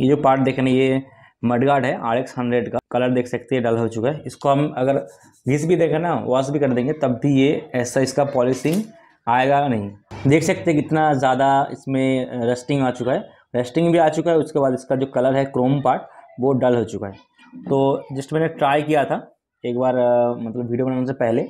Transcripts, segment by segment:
ये जो पार्ट देख रहे हैं ये मडगार्ड है आर एक्स हंड्रेड का कलर देख सकते हैं, डल हो चुका है। इसको हम अगर घिस भी देखें ना वॉश भी कर देंगे, तब भी ये ऐसा इसका पॉलिशिंग आएगा नहीं। देख सकते हैं कितना ज़्यादा इसमें रस्टिंग आ चुका है। रस्टिंग भी आ चुका है, उसके बाद इसका जो कलर है क्रोम पार्ट वो डल हो चुका है। तो जस्ट मैंने ट्राई किया था, एक बार मतलब वीडियो बनाने से पहले।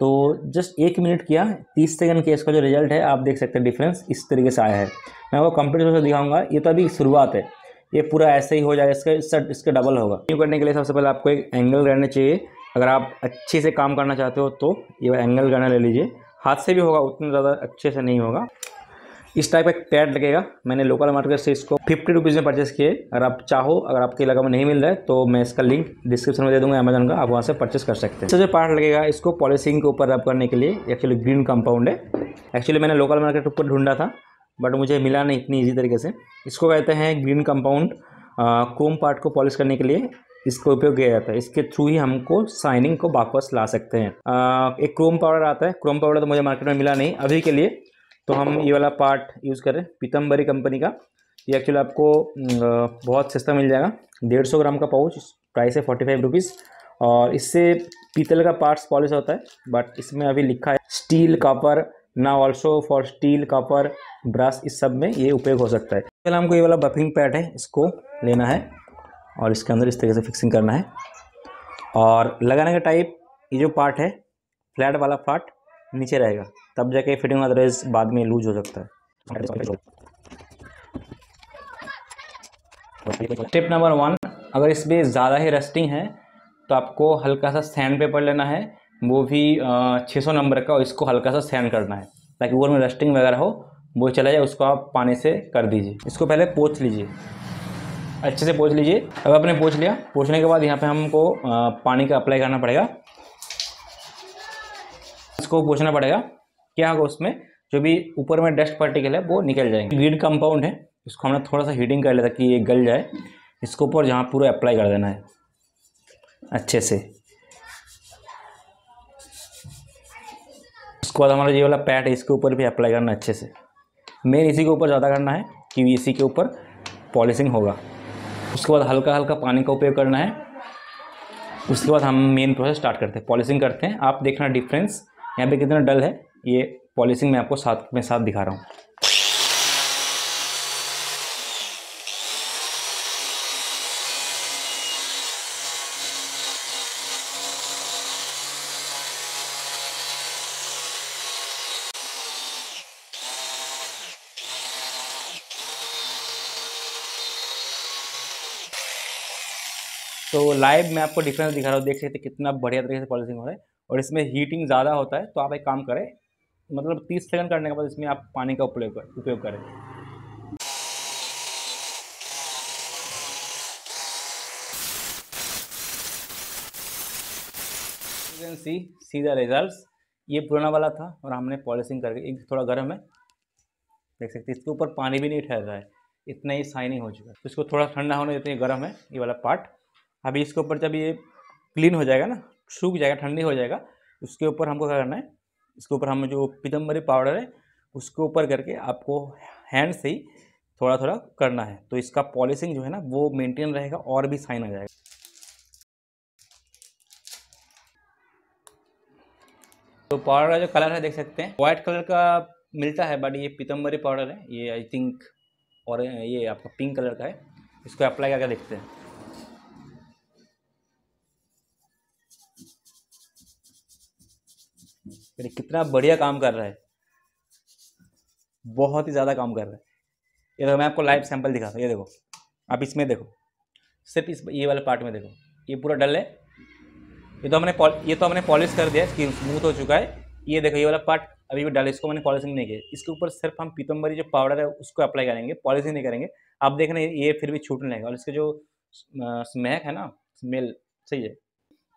तो जस्ट एक मिनट किया, तीस सेकंड के इसका जो रिज़ल्ट है, आप देख सकते हैं डिफरेंस इस तरीके से आया है। मैं आपको कंप्लीट से दिखाऊँगा, ये तो अभी शुरुआत है। ये पूरा ऐसे ही हो जाएगा, इसका इसका इसका डबल होगा। न्यू करने के लिए सबसे पहले आपको एक एंगल रहना चाहिए। अगर आप अच्छे से काम करना चाहते हो तो ये एंगल करना ले लीजिए। हाथ से भी होगा, उतना ज़्यादा अच्छे से नहीं होगा। इस टाइप का एक पैड लगेगा। मैंने लोकल मार्केट से इसको फिफ्टी रुपीज़ में परचेस किए। अगर आप चाहो, अगर आपके इलाका में नहीं मिल रहा है तो मैं इसका लिंक डिस्क्रिप्शन में दे दूँगा अमेजन का। आप वहाँ से परचेस कर सकते हैं। जो पार्ट लगेगा इसको पॉलिसिंग के ऊपर रब करने के लिए। एक्चुअली ग्रीन कंपाउंड है। एक्चुअली मैंने लोकल मार्केट ऊपर ढूंढा था। बट मुझे मिला नहीं इतनी ईजी तरीके से। इसको कहते हैं ग्रीन कंपाउंड क्रोम पार्ट को पॉलिश करने के लिए इसका उपयोग किया जाता है। इसके थ्रू ही हमको साइनिंग को वापस ला सकते हैं। आ, एक क्रोम पाउडर आता है। क्रोम पाउडर तो मुझे मार्केट में मिला नहीं अभी के लिए। तो हम ये वाला पार्ट यूज़ कर पीतम्बरी कंपनी का। ये एक्चुअली आपको बहुत सस्ता मिल जाएगा। डेढ़ सौ ग्राम का पाउच प्राइस है फोर्टी फाइव रुपीज़ और इससे पीतल का पार्ट्स पॉलिश होता है बट इसमें अभी लिखा है स्टील कॉपर ना also for steel copper brush इस सब में ये उपयोग हो सकता है। पहले हमको ये वाला बफिंग पैड है, इसको लेना है और इसके अंदर इस तरीके से फिक्सिंग करना है। और लगाने का टाइप ये जो पार्ट है फ्लैट वाला पार्ट नीचे रहेगा। तब जाके फिटिंग अदरवाइज़ बाद में लूज हो सकता है। टिप नंबर वन अगर इसमें ज़्यादा ही रस्टिंग है तो आपको हल्का सा सैंड पेपर लेना है वो भी छः सौ नंबर का इसको हल्का सा सैंड करना है। ताकि ऊपर में रस्टिंग वगैरह हो, वो चला जाए, उसको आप पानी से कर दीजिए। इसको पहले पोछ लीजिए। अच्छे से पोछ लीजिए। अब आपने पोछ लिया। पोछने के बाद यहाँ पे हमको पानी का अप्लाई करना पड़ेगा। इसको पोछना पड़ेगा। क्या होगा उसमें? जो भी ऊपर में डस्ट पार्टिकल है, वो निकल जाएँगे। ग्रीन कंपाउंड है। इसको हमने थोड़ा सा हीटिंग कर लिया ताकि ये गल जाए। इसको ऊपर जहाँ पूरा अप्लाई कर देना है। अच्छे से। उसके बाद हमारा ये वाला है इसके ऊपर भी अप्लाई करना अच्छे से। मेन इसी के ऊपर ज़्यादा करना है कि इसी के ऊपर पॉलिशिंग होगा। उसके बाद हल्का हल्का पानी का उपयोग करना है। उसके बाद हम मेन प्रोसेस स्टार्ट करते हैं पॉलिशिंग करते हैं। आप देखना डिफरेंस यहाँ पे कितना डल है, ये पॉलिशिंग मैं आपको साथ में साथ दिखा रहा हूँ। तो लाइव मैं आपको डिफरेंस दिखा रहा हूँ, देख सकते कितना बढ़िया तरीके से पॉलिशिंग हो रहा है और इसमें हीटिंग ज़्यादा होता है तो आप एक काम करें मतलब तीस सेकंड करने के बाद इसमें आप पानी का उपयोग कर, उपयोग करें। सी सी द रिज़ल्ट ये पुराना वाला था और हमने पॉलिशिंग करके, एक थोड़ा गर्म है। देख सकते इसके ऊपर पानी भी नहीं ठहर रहा है। इतना ही साइनिंग हो चुका है। इसको थोड़ा ठंडा होने देते हैं गर्म है, ये वाला पार्ट अभी इसके ऊपर जब ये क्लीन हो जाएगा ना, सूख जाएगा, ठंडी हो जाएगा, उसके ऊपर हमको क्या करना है, इसके ऊपर हम जो पीतम्बरी पाउडर है, उसके ऊपर करके आपको हैंड से ही थोड़ा थोड़ा करना है। तो इसका पॉलिशिंग जो है ना, वो मेंटेन रहेगा और भी साइन आ जाएगा। तो पाउडर का जो कलर है, देख सकते हैं व्हाइट कलर का मिलता है बट ये पीतम्बरी पाउडर है, ये आई थिंक और ये आपका पिंक कलर का है, इसको अप्लाई करके देखते हैं। यानी कितना बढ़िया काम कर रहा है। बहुत ही ज़्यादा काम कर रहा है। ये देखो, मैं आपको लाइव सैंपल दिखाता हूँ। ये देखो, आप इसमें देखो, सिर्फ़ इस ये वाले पार्ट में देखो। ये पूरा डल है। ये तो हमने ये तो हमने पॉलिश कर दिया स्किन स्मूथ हो चुका है। ये देखो, ये वाला पार्ट अभी भी डल इसको मैंने पॉलिशिंग नहीं किया। इसके ऊपर सिर्फ़ हम पीतम्बरी जो पाउडर है, उसको अप्लाई करेंगे पॉलिशिंग नहीं करेंगे। आप देख रहे ये फिर भी छूटने लगेगा और इसके जो स्मैक है ना स्मेल सही है।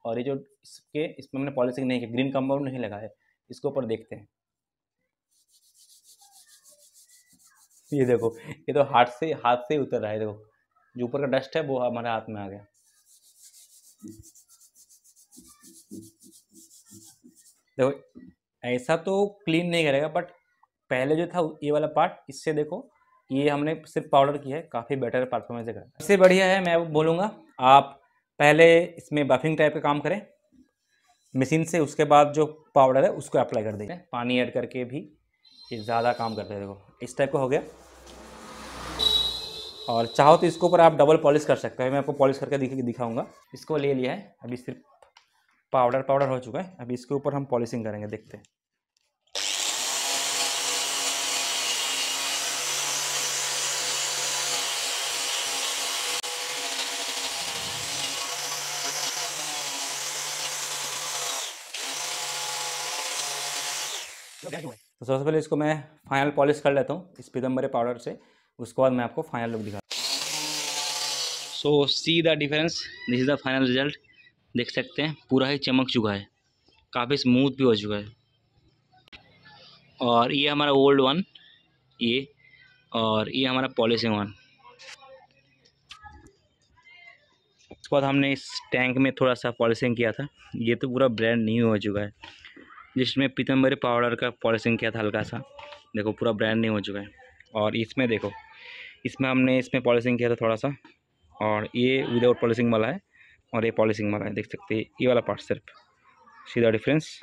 और ये जो इसके, इसमें हमने पॉलिशिंग नहीं किया। ग्रीन कंपाउंड नहीं लगा है। इसके ऊपर देखते हैं। ये देखो, ये तो हाथ से हाथ से ही उतर रहा है, देखो। जो ऊपर का डस्ट है, वो हमारे हाथ में आ गया। देखो, ऐसा तो क्लीन नहीं करेगा बट पहले जो था, ये वाला पार्ट इससे देखो, ये हमने सिर्फ़ पाउडर किया है, काफ़ी बेटर परफॉर्मेंस है सबसे बढ़िया है, मैं बोलूँगा, आप पहले इसमें बफिंग टाइप का काम करें मशीन से उसके बाद जो पाउडर है, उसको अप्लाई कर देंगे। पानी ऐड करके भी ये ज़्यादा काम करते हैं, देखो। इस टाइप का हो गया। और चाहो तो इसके ऊपर आप डबल पॉलिश कर सकते हो। मैं आपको पॉलिश करके दिख, दिखाऊँगा। इसको ले लिया है। अभी सिर्फ़ पाउडर पाउडर हो चुका है। अभी इसके ऊपर हम पॉलिशिंग करेंगे, देखते हैं। तो सबसे पहले इसको मैं फाइनल पॉलिश कर लेता हूँ इस पिदम्बरे पाउडर से। उसके बाद मैं आपको फाइनल लुक दिखा so see the difference this is the final result देख सकते हैं पूरा ही चमक चुका है। काफ़ी स्मूथ भी हो चुका है। और ये हमारा ओल्ड वन ये और ये हमारा पॉलिशिंग वन उसके बाद हमने इस टैंक में थोड़ा सा पॉलिशिंग किया था। ये तो पूरा ब्रांड न्यू हो चुका है। जिसमें पीतम्बरी पाउडर का पॉलिशिंग किया था हल्का सा। देखो, पूरा ब्रांड नहीं हो चुका है। और इसमें देखो, इसमें हमने इसमें पॉलिशिंग किया था थोड़ा सा। और ये विदाउट पॉलिशिंग वाला है और ये पॉलिशिंग वाला है, देख सकते हैं। ये वाला पार्ट सिर्फ़। सीधा डिफरेंस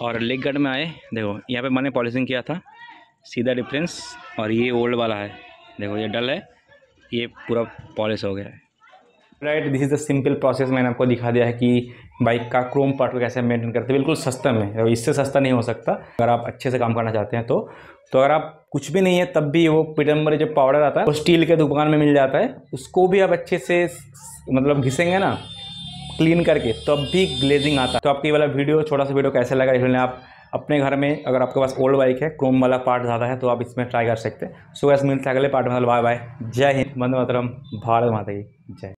और लेग गट में आए, देखो, यहाँ पे मैंने पॉलिशिंग किया था। सीधा डिफरेंस और ये ओल्ड वाला है। देखो, ये डल है। ये पूरा पॉलिश हो गया है। Right this is the simple process मैंने आपको दिखा दिया है कि बाइक का क्रोम पार्ट को कैसे मेंटेन करते हैं। बिल्कुल सस्ता में इससे सस्ता नहीं हो सकता। अगर आप अच्छे से काम करना चाहते हैं तो तो अगर आप कुछ भी नहीं है, तब भी वो पिटम्बर जो पाउडर आता है, वो स्टील के दुकान में मिल जाता है। उसको भी आप अच्छे से मतलब घिसेंगे ना क्लीन करके, तब भी ग्लेजिंग आता है। तो आपकी वाला वीडियो छोटा सा वीडियो कैसे लगा इसलिए आप अपने घर में, अगर आपके पास ओल्ड बाइक है क्रोम वाला पार्ट ज़्यादा है तो आप इसमें ट्राई कर सकते हैं। सो वैसे मिलते हैं अगले पार्ट में बाय बाय जय हिंद, वंदे मातरम, भारत माता की। जय।